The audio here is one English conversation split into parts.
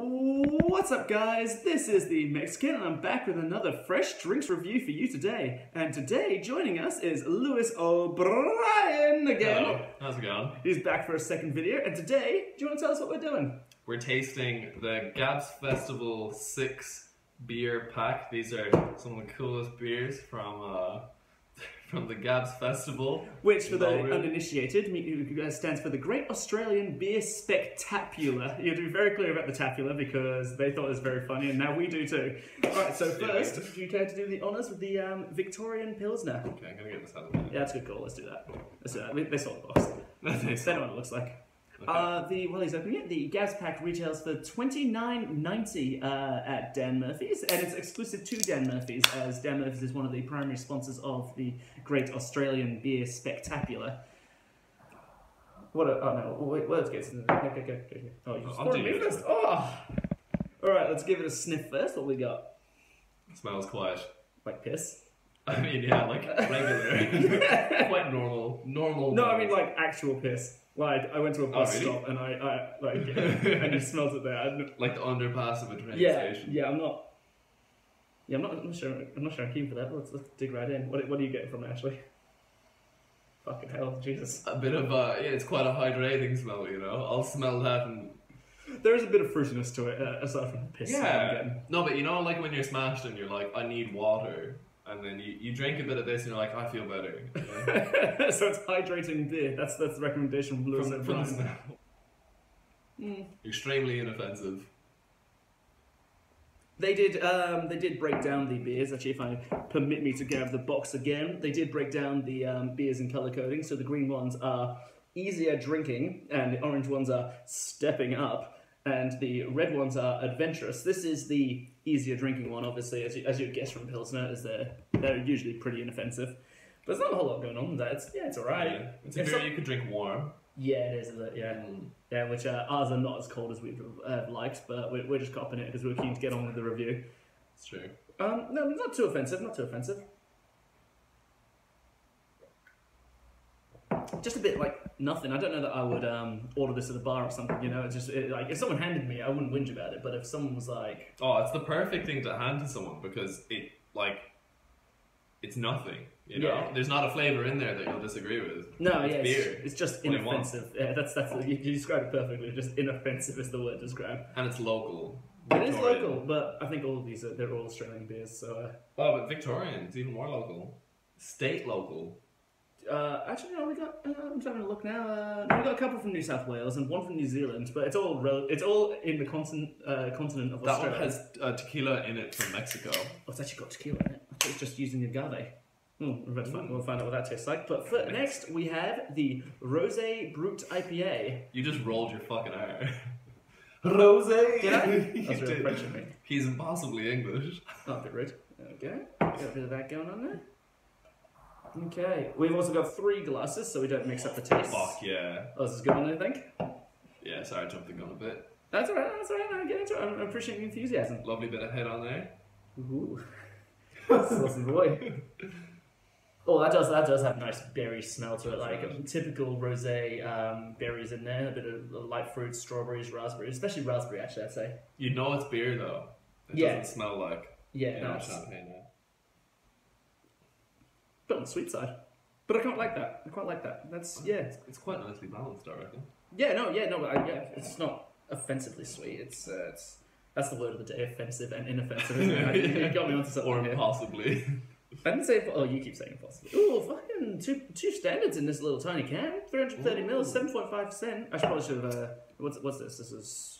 What's up, guys? This is the Mexikent, and I'm back with another fresh drinks review for you today. And today, joining us is Lewis O'Brien again. Hello, how's it going? He's back for a second video, and today, do you want to tell us what we're doing? We're tasting the Gabs Festival 6 beer pack. These are some of the coolest beers from uh, from the Gabs Festival. Which, for the uninitiated, uh, stands for the Great Australian Beer Spectacular. You have to be very clear about the tapular because they thought it was very funny, and now we do too. Alright, so Yeah. first, do you care to do the honours with the um, Victorian Pilsner? Okay, I'm gonna get this out of the way. Yeah, that's a good call. Let's do that. Let's do that. They- They saw the box. They know what it looks like. Okay. Uh, the well, he's opening it. The Gabs pack retails for twenty nine ninety uh, at Dan Murphy's, and it's exclusive to Dan Murphy's, as Dan Murphy's is one of the primary sponsors of the Great Australian Beer Spectacular. What? A, oh no! Wait, let's get. Okay, okay, okay, okay. Oh, you just I'll poured do me yours. first. Oh. All right, let's give it a sniff first. What we got? smells quite. Like piss? I mean, yeah, like regular, quite normal, normal. No, I mean like actual piss. Like I went to a bus Oh, really? stop and I, I like and you smelled it there. I, like the underpass of a train yeah, station. yeah. I'm not. Yeah, I'm not, I'm not sure. I'm not sure I'm keen for that. Let's, let's dig right in. What, what are you getting from it, Ashley? Fucking hell, Jesus! A bit of a, yeah, it's quite a hydrating smell, you know. I'll smell that and There is a bit of fruitiness to it, uh, aside from the piss. Yeah. No, but you know, like when you're smashed and you're like, I need water, and then you, you drink a bit of this and you're like, I feel better. you know? so it's hydrating beer. That's that's the recommendation from Lewis from, from the Mm. Extremely inoffensive. They did. Um, they did break down the beers. Actually, if I permit me to grab the box again, they did break down the um, beers in color coding. So the green ones are easier drinking, and the orange ones are stepping up, and the red ones are adventurous. This is the easier drinking one, obviously, as you, as you guess from Pilsner, as they're they're usually pretty inoffensive. But there's not a whole lot going on with that. It's, yeah, it's alright. Yeah. It's a beer not- you could drink warm. Yeah, it is. Is it? Yeah. Mm. Yeah, which uh, ours are not as cold as we'd uh, liked, but we're, we're just copping it because we're keen to get on with the review. It's true. Um, no, not too offensive. Not too offensive. Just a bit like nothing. I don't know that I would um, order this at a bar or something. You know, it's just it, like if someone handed me, I wouldn't whinge about it. But if someone was like, Oh, it's the perfect thing to hand to someone because it, like, it's nothing. You know, Yeah. there's not a flavor in there that you'll disagree with. "No, It's yeah, it's, beer. it's just you want? inoffensive." Yeah, that's that's you, you described it perfectly. Just inoffensive is the word to describe. And it's local. It is local, but I think all of these are they're all Australian beers. So. Uh, Oh, but Victorian, it's even more local. State local. Uh, actually, no, we got. Uh, I'm trying to look now. Uh, no, we got a couple from New South Wales and one from New Zealand, but it's all rel- it's all in the continent uh, continent of That one Australia. has uh, tequila in it from Mexico. Oh, it's actually got tequila in it. I thought it was just using agave. Hmm, we'll, find, we'll find out what that tastes like. But for, next, we have the Rose Brut IPA. You just rolled your fucking R. Rose. Did I? You That's really did. French of me. He's impossibly English. Oh, a bit rude. Okay, got a bit of that going on there. Okay, we've also got three glasses, so we don't mix up the taste. Fuck yeah. Oh, this is good one, I think. Yeah, sorry, I jumped the gun a bit. That's alright. That's alright. Now get into it. I appreciate the enthusiasm. Lovely bit of head on there. Ooh. Saucy boy. Oh, that does that does have a nice berry smell to it, like a typical rosé um, berries in there, a bit of light fruit, strawberries, raspberries, especially raspberry. Actually, I'd say. You know it's beer though. It Yeah. doesn't smell like Yeah, no, champagne. Yeah. bit on the sweet side, but I quite like that. I quite like that. That's yeah, It's quite nicely balanced, I reckon. yeah, no, yeah, no, I, yeah. It's not offensively sweet. It's uh, it's that's the word of the day: offensive and inoffensive. Isn't it? You got me onto something Or here. possibly. I didn't say. Oh, you keep saying impossible. Ooh, fucking two two standards in this little tiny can. Three hundred thirty mils, seven point five percent. I should probably should have. Uh, what's what's this? This is.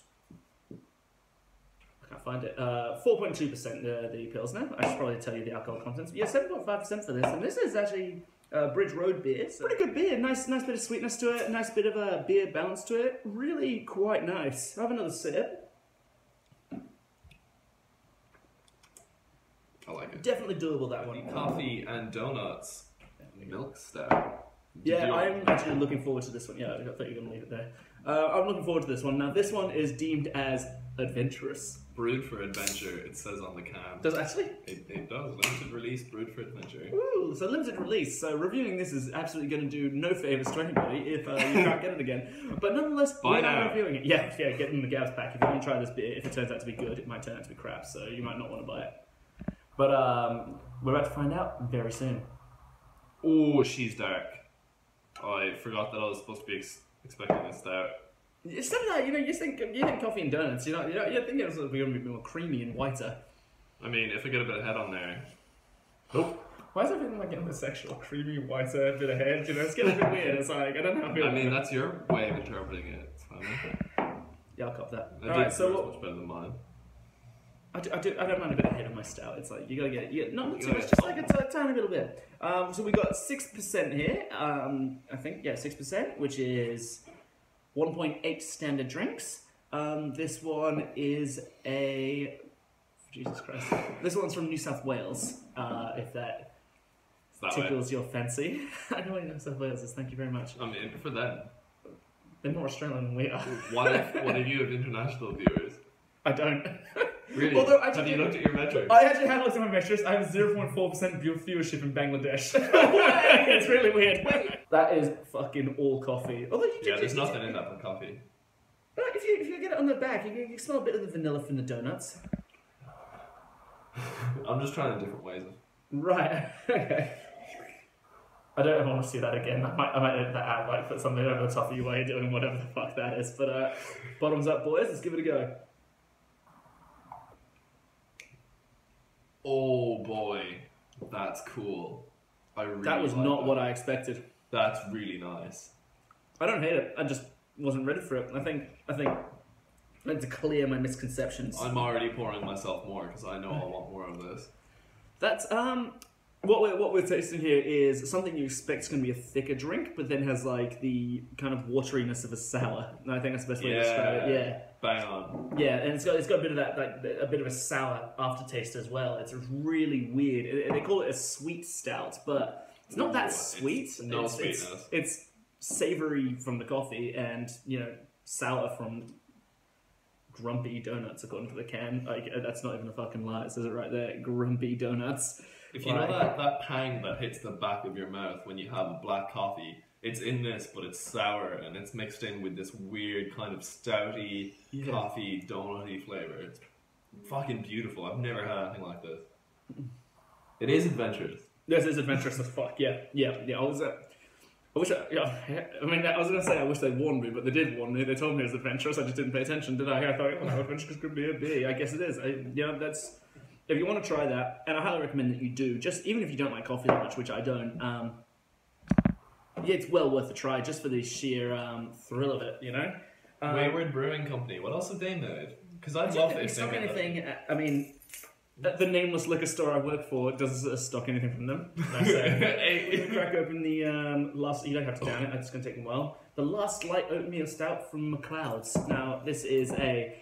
I can't find it. Uh, four point two percent. The the pilsner. I should probably tell you the alcohol contents. Yeah, seven point five percent for this, and this is actually. Uh, Bridge Road beer, so pretty good beer. Nice, nice bit of sweetness to it. Nice bit of a beer balance to it. Really quite nice. Have another sip. I like it. Definitely doable that one. Coffee and donuts. Milk stout. Yeah, Did you- I'm actually looking forward to this one. Yeah, I thought you were going to leave it there. Uh, I'm looking forward to this one. Now, this one is deemed as adventurous. Brewed for adventure, it says on the can. Does it actually? It, it does. Limited release, brewed for adventure. Ooh, so limited release. So reviewing this is absolutely going to do no favors to anybody if uh, you can't get it again. But nonetheless, Buy we are reviewing it. Yeah, yeah, get in the Gabs pack. If you want to try this beer, if it turns out to be good, it might turn out to be crap. So you might not want to buy it. But um, we're about to find out very soon. Oh, she's dark. I forgot that I was supposed to be ex- expecting a stout. Instead of that, you know, you think you think coffee and donuts. You know, you know, you think it's going to be more creamy and whiter. I mean, if I get a bit of head on there. Nope. Why is everything like sexual, creamy, whiter bit of head? You know, it's getting a bit weird. It's like I don't know how I feel. I about mean, it. that's your way of interpreting it. Yeah, I'll cop that. I All right, so what, much better than mine. I do, I do. I don't mind a bit of head on my stout. It's like you gotta get yeah, not too much, just like a t- tiny little bit. Um, so we got six percent here. Um, I think yeah, six percent, which is one point eight standard drinks. Um, this one is a Jesus Christ. This one's from New South Wales. Uh, if that that way. tickles your fancy, I know what New South Wales is. Thank you very much. I mean, for them. They're more Australian than we are. What if, what if you have international viewers? I don't. Really? Although I have you looked at your metrics? I actually had looked at my metrics. I have 0.4% view- viewership in Bangladesh. it's really weird. That is fucking all coffee. Although you yeah, do- there's nothing in that but coffee. But if you, if you get it on the back, you, can- you smell a bit of the vanilla from the donuts. I'm just trying different ways of. Right. okay. I don't ever want to see that again. I might, I might edit that out, like put something over the top of you while you're doing whatever the fuck that is. But uh, bottoms up, boys. Let's give it a go. Oh boy, that's cool. I really That was like not that. what I expected. That's really nice. I don't hate it. I just wasn't ready for it. I think I think I need to clear my misconceptions. I'm already pouring myself more because I know I want more of this. That's um what we're what we're tasting here is something you expect is going to be a thicker drink, but then has like the kind of wateriness of a sour. And I think that's the best way to describe it. Yeah, Bang on. yeah, and it's got it's got a bit of that like a bit of a sour aftertaste as well. It's really weird. It- They call it a sweet stout, but it's not that Ooh, it's sweet. no it's, it's- sweetness. It's, savory from the coffee and you know sour from grumpy donuts according to the can. Like that's not even a fucking lie. It says it right there. Grumpy donuts. If you Like- know that, that pang that hits the back of your mouth when you have a black coffee, it's in this, but it's sour and it's mixed in with this weird kind of stouty, Yeah. coffee, donutty flavor. It's fucking beautiful. I've never had anything like this. It is adventurous. This is adventurous as fuck. Yeah, yeah, yeah. I was. Uh, I wish. I, yeah, I mean, I was gonna say I wish they warned me, but they did warn me. They told me it was adventurous. I just didn't pay attention, did I? I thought, oh, adventurous could be a B. I guess it is. I, yeah, that's. If you want to try that, and I highly recommend that you do, just even if you don't like coffee that much, which I don't. Um, yeah, it's well worth a try just for the sheer um, thrill of it. You know. Um, Wayward Brewing Company. What else have they made? Because I I'd love it if they stock made that. anything. uh, I mean, the, the nameless liquor store I work for does uh, stock anything from them. That's, uh, we can crack open the um, last. You don't have to down it. It's going to take a while. The last light oatmeal stout from McLeod's. Now this is a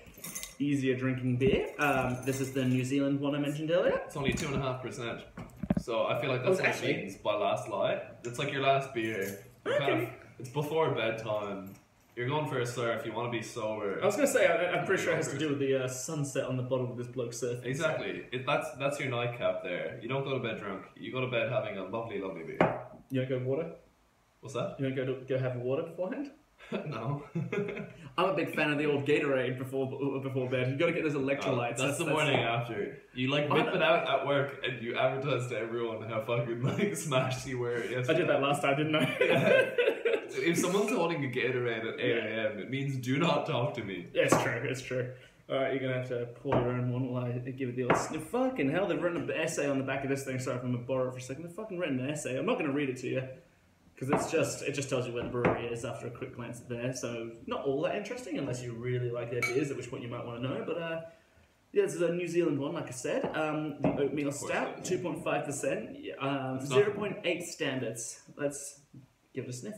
easier drinking beer. Um, this is the New Zealand one I mentioned earlier. It's only two and a half percent. So I feel like that's Oh, what actually- it means by last light. It's like your last beer. You're kind of, it's before bedtime. You're going for a surf. You want to be sober. I was going to say I, I'm pretty sure it has to do with the uh, sunset on the bottom of this bloke's surf. Exactly. It, that's that's your nightcap there. You don't go to bed drunk. You go to bed having a lovely, lovely beer. You to go water? What's that? You want to go to, go have water beforehand? no. I'm a big fan of the old Gatorade before before bed. You got to get those Oh, electrolytes. that's, the morning after. You like whip it out at work and you advertise to everyone how fucking like smashed you were I did that last time, didn't I? If someone's holding a Gatorade at 8 a.m., it means do not talk to me. Yeah, it's true. It's true. All right, you're gonna have to pull your own one while I give it the old sniff. Fucking hell, they've written an essay on the back of this thing. Sorry if I'm gonna borrow it for a second. They've fucking written an essay. I'm not gonna read it to you because it's just it just tells you where the brewery is after a quick glance there. So not all that interesting unless you really like their beers, at which point you might want to know. But uh, yeah, this is a New Zealand one, like I said. Um, the oatmeal stout, two point five percent, um, zero point eight standards. Let's give it a sniff.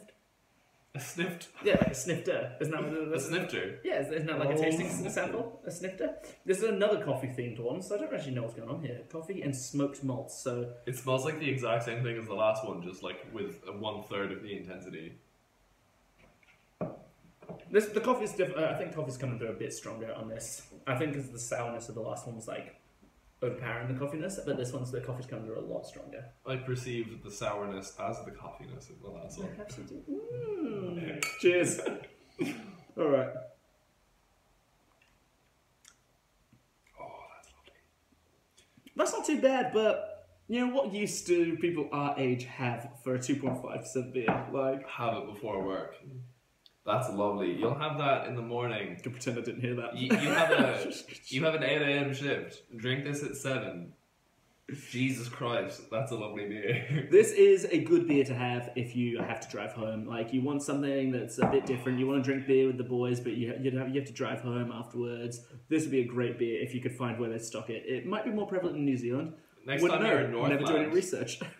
I sniffed Yeah, like a snifter. Isn't that what it a snifter. Yeah, isn't that like a Oh. tasting s- sample? A snifter? This is another coffee themed one, so I don't actually know what's going on here. Coffee and smoked malts. So It smells like the exact same thing as the last one, just like with one third of the intensity. This the coffee's diff- uh, I think coffee's coming through a bit stronger on this. I think because the sourness of the last one was like overpowering the coffeeness, but this one's the coffee's coming through a lot stronger. I perceived the sourness as the coffeeness in the last one. Mm. Cheers. All right. Oh, that's lovely. That's not too bad, but you know what use do people our age have for a two point five percent beer? Like, Have it before work. That's lovely. You'll have that in the morning. I can pretend I didn't hear that. You, you have a you have an eight a.m. shift. Drink this at seven. Jesus Christ, that's a lovely beer. This is a good beer to have if you have to drive home. Like you want something that's a bit different. You want to drink beer with the boys, but you you have, you have to drive home afterwards. This would be a great beer if you could find where they stock it. It might be more prevalent in New Zealand. Next Wouldn't time know. you're in Never do any research.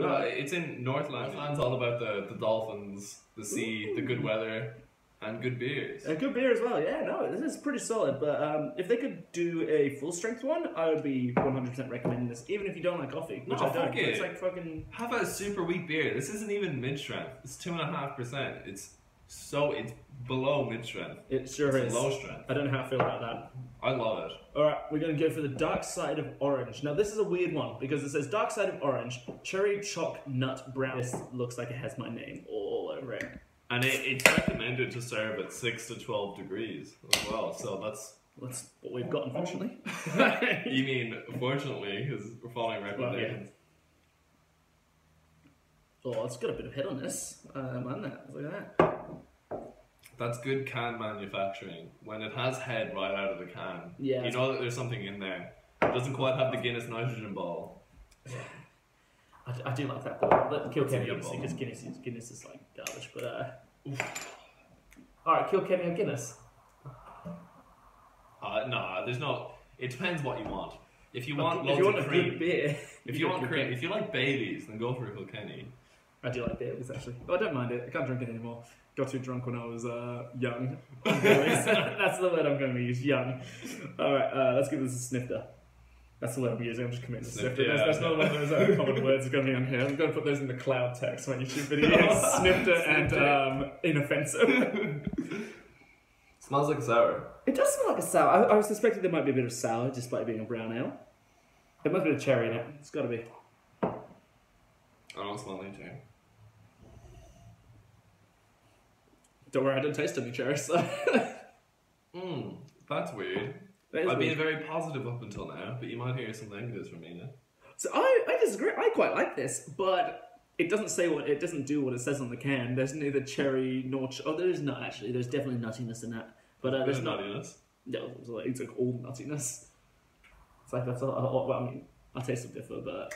but no, uh, it's in Northland. Northland's all about the, the dolphins, the sea, the good weather, and good beers. a good beer as well. Yeah, no, this is pretty solid. But um, if they could do a full strength one, I would be one hundred percent recommending this, even if you don't like coffee, which No, I don't. fuck It's like fucking. Have a super weak beer. This isn't even mid strength. It's two and a half percent. It's so it's below mid strength. It sure It's is. low strength. I don't know how I feel about that. I love it. All right, we're going to go for the dark side of orange. Now, this is a weird one because it says dark side of orange, cherry choc nut brown. This looks like it has my name all over it. And it, it's recommended to serve at six to twelve degrees as well. So that's That's what we've got, unfortunately. you mean fortunately because we're following recommendations. oh, it's got a bit of head on this. Um, on that. Look at that. That's good can manufacturing. When it has head right out of the can, Yeah. you know that there's something in there. It doesn't quite have the Guinness nitrogen ball. I, I do like that, though. but Kilkenny obviously because Guinness is, Guinness is like garbage. But uh, all right, Kilkenny or Guinness. Uh, no, there's no. It depends what you want. If you want if you want of a cream, good beer, if you go want cream, Kilkenny. if you like Baileys, then go for Kilkenny. I do like Baileys actually. Oh, I don't mind it. I can't drink it anymore. Got too drunk when I was uh, young. That's the word I'm going to use. Young. All right, uh, let's give this a snifter. That's the word I'm using. I'm just committing to Snifter, snifter. That's, that's yeah. not one of those uh, common words that's going to be on here. I'm going to put those in the cloud text on YouTube videos. snifter and um, inoffensive. Smells like a sour. It does smell like a sour. I, I was suspecting there might be a bit of sour despite being a brown ale. There must be a cherry in it. It's got to be. I don't smell anything. Don't worry, I don't taste any cherry, so. Mmm, that's weird. That is I've been very positive up until now, but you might hear some negatives from me now. So I, I disagree. I quite like this, but it doesn't say what it doesn't do what it says on the can. There's neither cherry nor ch- oh, there is not actually. There's definitely nuttiness in that, but uh, There's there's not. nuttiness. No, it's like, it's like all nuttiness. It's like that's all- Well, I mean, I taste it differ, but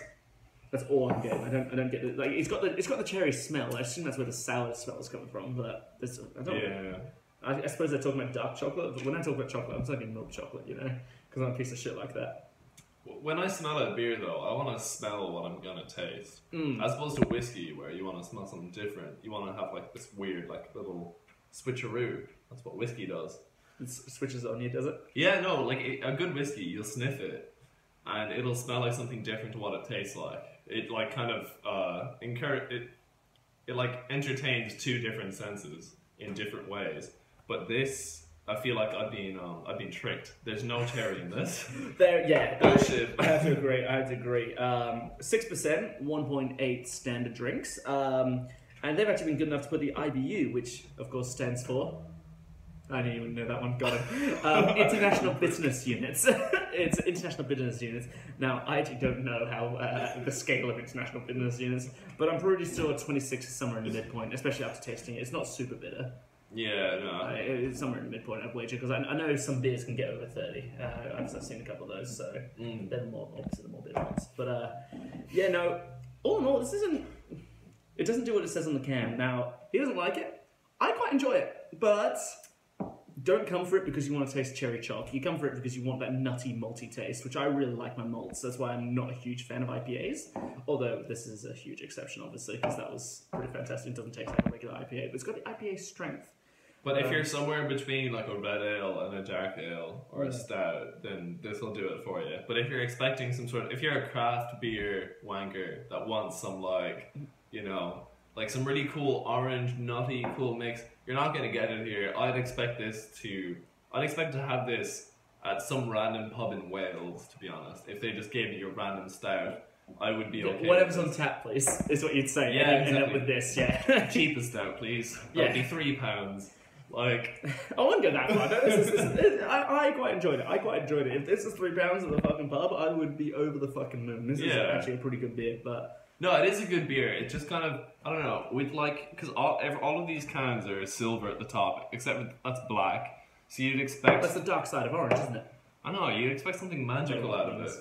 that's all I'm getting. I don't. I don't get it. Like it's got the it's got the cherry smell. I assume that's where the sour smell is coming from, but I don't. Yeah. I, I suppose they're talking about dark chocolate, but when I talk about chocolate, I'm talking milk chocolate, you know, because I'm a piece of shit like that. When I smell a beer, though, I want to smell what I'm gonna taste, Mm. as opposed to whiskey, where you want to smell something different. You want to have like this weird, like little switcheroo. That's what whiskey does. It s- switches on you, does it? Yeah, no, like a good whiskey, you'll sniff it, and it'll smell like something different to what it tastes like. It like kind of uh, encourage it. It like entertains two different senses in different ways. But this, I feel like I've been um, I've been tricked. There's no cherry in this. There, yeah. Bullshit. I have to agree. I have to agree. Um, Six percent, one point eight standard drinks, um, and they've actually been good enough to put the IBU, which of course stands for. I didn't even know that one. Got it. Um, international Business Units. It's International Business Units. Now, I actually don't know how uh, the scale of International Business Units, but I'm pretty sure 26 is somewhere in the midpoint, especially after tasting it. It's not super bitter. Yeah, no. Uh, it's somewhere in the midpoint, I'd wager, because I, I know some beers can get over 30. Uh, I've, I've seen a couple of those, so Mm. they're the more, obviously the more bitter ones. But uh, yeah, no, all in all, this isn't, it doesn't do what it says on the can. Now, he doesn't like it. I quite enjoy it, but don't come for it because you want to taste cherry choc. You come for it because you want that nutty, malty taste, which I really like my malts. That's why I'm not a huge fan of IPAs. Although this is a huge exception, obviously, because that was pretty fantastic. It doesn't taste like a regular IPA, but it's got the IPA strength. But if Um, you're somewhere in between like a red ale and a dark ale or Yeah. a stout, then this will do it for you. But if you're expecting some sort of, if you're a craft beer wanker that wants some like, you know, like some really cool orange, nutty, cool mix. You're not gonna get it here. I'd expect this to. I'd expect to have this at some random pub in Wales. To be honest, if they just gave me a random stout, I would be okay. Whatever's on tap, please, is what you'd say. Yeah, and then end up with this, yeah. cheapest stout, please. That'd Yeah. be three pounds. Like, I wouldn't go that far. No, this is, this is, I, I quite enjoyed it. I quite enjoyed it. If this is three pounds at the fucking pub, I would be over the fucking moon. This is actually a pretty good beer, but no, it is a good beer. It just kind of, I don't know, with like, because all all of these cans are silver at the top, except that's black. So you'd expect. that's the dark side of orange, isn't it? I know you'd expect something magical out of it,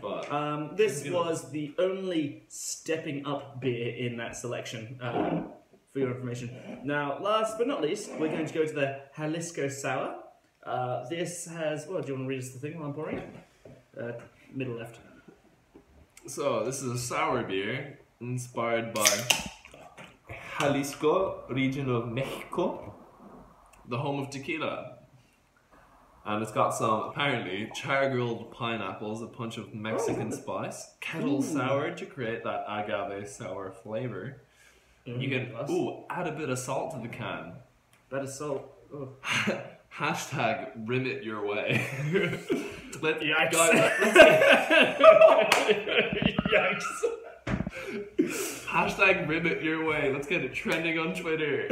but Um, this was the only stepping up beer in that selection, um, for your information. Now, last but not least, we're going to go to the Jalisco Sour. Uh, this has, well, do you want to read us the thing while I'm pouring it? Uh, middle left. So this is a sour beer inspired by Jalisco, region of Mexico, the home of tequila. And it's got some apparently char grilled pineapples, a punch of Mexican Oh. spice, kettle sour to create that agave sour flavor. You can Plus. ooh add a bit of salt to the can. Better salt. Oh. Hashtag rim it your way. Let, Yikes. guys, Yikes. Hashtag rim it your way. Let's get it trending on Twitter.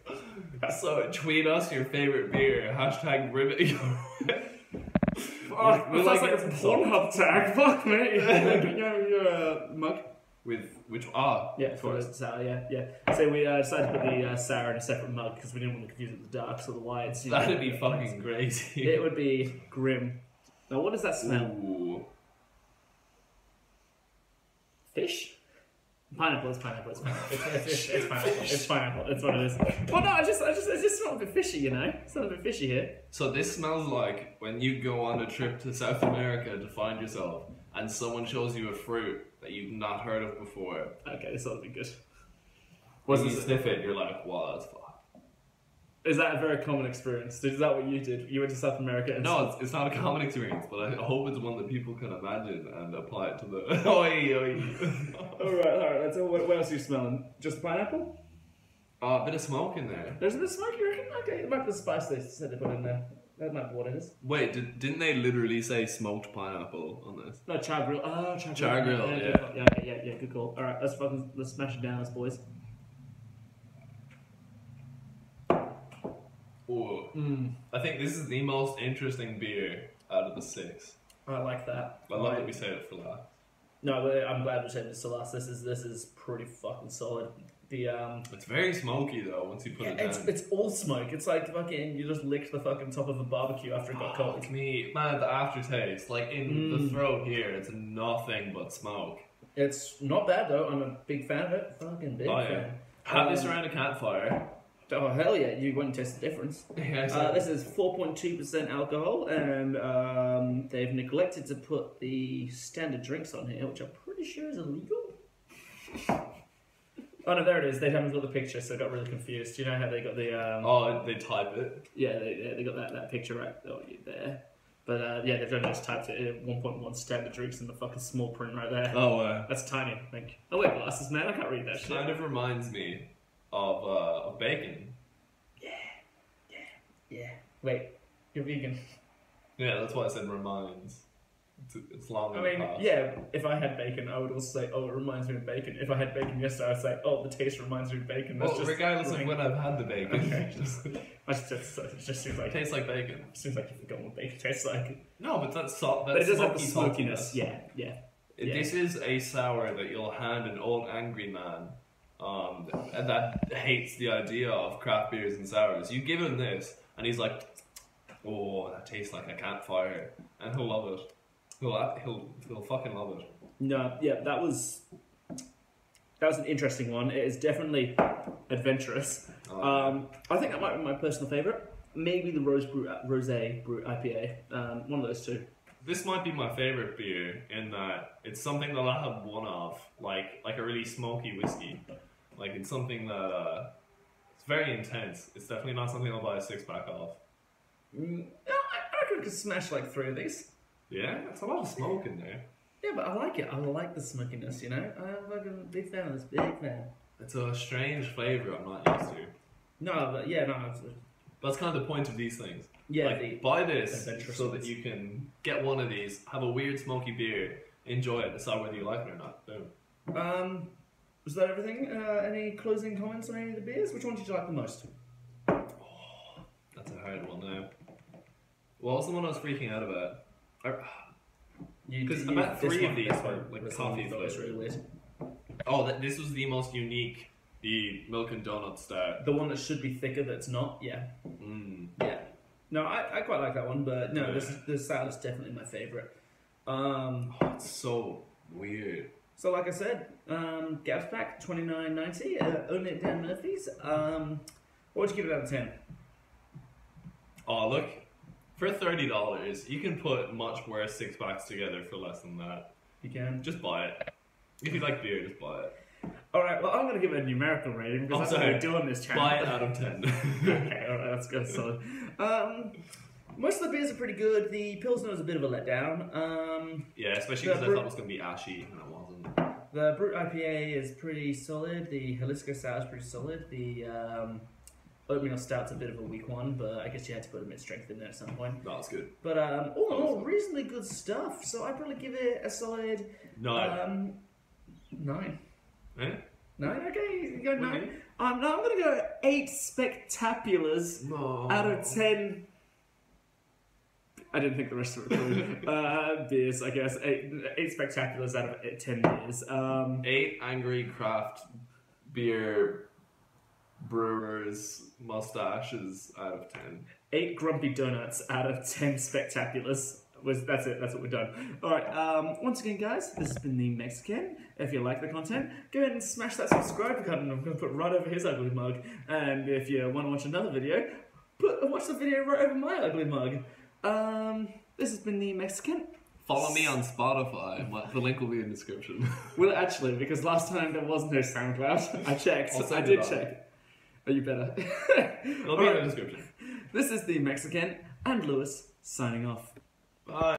so tweet us your favorite beer. Hashtag rim it your way. Oh, it like like a Pornhub tag. Fuck me. your, your uh, mug. With which are Yeah, for the sour. Yeah, yeah. So we uh, decided to put the uh, sour in a separate mug because we didn't want to confuse it with the darks or the whites. you know. That'd be fucking crazy. It would be grim. Now, what does that smell? Ooh. Fish. Pineapple. It's pineapple. It's pineapple. It's, it's, it's, it's pineapple. It's pineapple. It's what it is. Well, no, I just, I just, it just smells a bit fishy. You know, it's not a bit fishy here. So this smells like when you go on a trip to South America to find yourself, and someone shows you a fruit that you've not heard of before. Okay, this ought to be good. Once you sniff it, you're like, wow, the fuck?" Is that a very common experience? Is that what you did? You went to South America and No, it's, it's not a common experience, but I hope it's one that people can imagine and apply it to the. oi, oi. All right, all right. What, what else are you smelling? Just pineapple? Uh, a bit of smoke in there. There's a bit of smoke, you reckon? Okay, it might be the spice they said they put in there. That might be what it is. Wait, did, didn't they literally say smoked pineapple on this? No, char grill. Oh, char grill. Char grill, good yeah. call. Yeah, yeah, yeah, good call. All right, let's fucking let's smash it down, us boys. Ooh. Mm, I think this is the most interesting beer out of the six. I like that. I love that we saved it for last. No, I'm glad we saved this to last. This is this is pretty fucking solid. The um, It's very smoky though once you put yeah, it it's down. it's all smoke. It's like fucking you just licked the fucking top of a barbecue after it got cold. Fuck me, man, the aftertaste, like in Mm. the throat here, it's nothing but smoke. It's not bad though. I'm a big fan of it. Fucking big Oh, yeah. fan. Have this Um, around a campfire. Oh hell yeah! You wouldn't taste the difference. Yeah, Uh, this is 4.2% alcohol, and um, they've neglected to put the standard drinks on here, which I'm pretty sure is illegal. oh no, there it is. They haven't got the picture, so I got really confused. Do you know how they got the? Um, oh, they type it. Yeah, they, yeah, they got that, that picture right oh, yeah, there. But uh, yeah, they've only just typed it 1.1 standard drinks in the fucking small print right there. Oh, uh, That's tiny. Think. I wear glasses, man. I can't read that shit. kind of reminds me of uh, of bacon. Yeah. Yeah, yeah. Wait, you're vegan. Yeah, that's why I said reminds. It's, long I mean, past. yeah, if I had bacon, I would also say, oh, it reminds me of bacon. If I had bacon yesterday, I'd say, oh, the taste reminds me of bacon. That's Well, just regardless of when I've had the bacon, Okay. it just just, it just seems like it tastes like bacon. seems like you've forgotten what bacon tastes like. No, but that's salt. But it does have the smokiness. Yeah, yeah. Yeah. This is a sour that you'll hand an old angry man um, and that hates the idea of craft beers and sours. You give him this, and he's like, "Oh, that tastes like a campfire," and he'll love it. He'll he'll he'll fucking love it. No, yeah, that was that was an interesting one. It is definitely adventurous. Oh, Um, I think that might be my personal favorite. Maybe the Rose Brew, Rose Brew IPA. Um, one of those two. This might be my favorite beer in that it's something that I have one of, like like a really smoky whiskey. Like it's something that uh, it's very intense. It's definitely not something I'll buy a six pack of. Mm, no, I, I I could smash like three of these. Yeah, it's a lot of smoke in there. Yeah, but I like it. I like the smokiness. You know, I'm fucking a big fan of this. Big fan. It's a strange flavor I'm not used to. No, but yeah, no, it's, That's kind of the point of these things. yeah. like, the, buy this so that you can get one of these, have a weird smoky beer, enjoy it, decide whether you like it or not. Boom. um, was that everything? Uh, any closing comments on any of the beers? Which one did you like the most? That's a hard one now. What was the one I was freaking out about? I- You- 'Cause you- about this three one- of these this were, like, was the one coffee you thought was flavoured. really. Oh, that, this was the most unique. The milk and donut stout. The one that should be thicker that's not. Yeah. Mm. Yeah. No, I, I quite like that one, but no, Yeah. this is, this salad is definitely my favorite. Um, Oh, it's so weird. so like I said, um, Gabs Pack twenty nine ninety. Uh, own it Dan Murphy's. Um, what would you give it out of ten? Oh, look. For thirty dollars, you can put much worse six packs together for less than that. You can. Just buy it. If you like beer, just buy it. All right. Well, I'm going to give it a numerical rating because Oh, that's what we do on this channel. Buy it out of ten. okay. All right. That's good. Solid. Um, most of the beers are pretty good. The Pilsner was a bit of a letdown. Um, yeah, especially because I thought it was gonna be ashy and it wasn't. the Brut IPA is pretty solid. The Jalisco Sour is pretty solid. The um, Oatmeal Stout's a bit of a weak one, but I guess you had to put a mid strength in there at some point. No, it's good. But um, all in all, reasonably good stuff. So I'd probably give it a solid No. um, nine. eh? Nine? Okay, you go What do you nine. Um, no, I'm going to go eight spectaculars No. out of ten. I didn't think the rest of it were uh, beers, I guess. Eight, eight spectaculars out of eight, ten beers. Um, Eight angry craft beer brewers mustaches out of ten. eight grumpy donuts out of ten spectaculars. Was that's it? That's what we're done. All right. Um, once again, guys, this has been the Mexikent. If you like the content, go ahead and smash that subscribe button. I'm going to put right over his ugly mug. And if you want to watch another video, put watch the video right over my ugly mug. Um, this has been the Mexikent. Follow me on Spotify. My- The link will be in the description. Well, actually, because last time there was no SoundCloud, I checked. I did check. Are you better? It'll be in the description. this is the Mexikent and Lewis signing off. Bye.